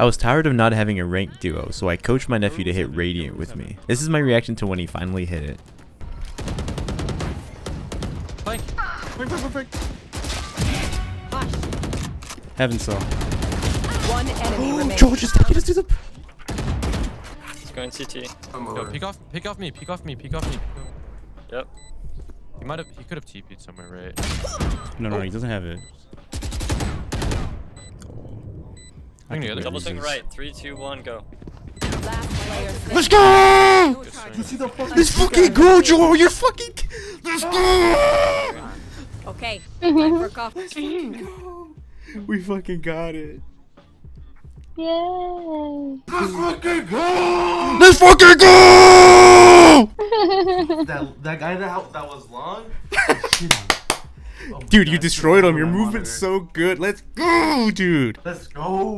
I was tired of not having a ranked duo, so I coached my nephew to hit Radiant with me. This is my reaction to when he finally hit it. Flank. Wait. Heaven saw. One enemy remaining. George is taking us to the. He's going CT. I'm Yo, over. pick off, pick off me, pick off me, pick off me. Yep. He might have, he could have TP'd somewhere, right? No, no, he doesn't have it. I think the other Double piece swing right. Three, two, one, go. Last player standing. Let's go! Good swing. You see the fucking Let's fucking go, Joel! You're fucking. Let's go! Okay. Mm-hmm. Time for coffee. We fucking got it. Yay. Let's fucking go! Let's fucking go! That that guy that that was long. Oh, Dude, you destroyed him. Your oh movement's monitor. so good. Let's go, dude. Let's go.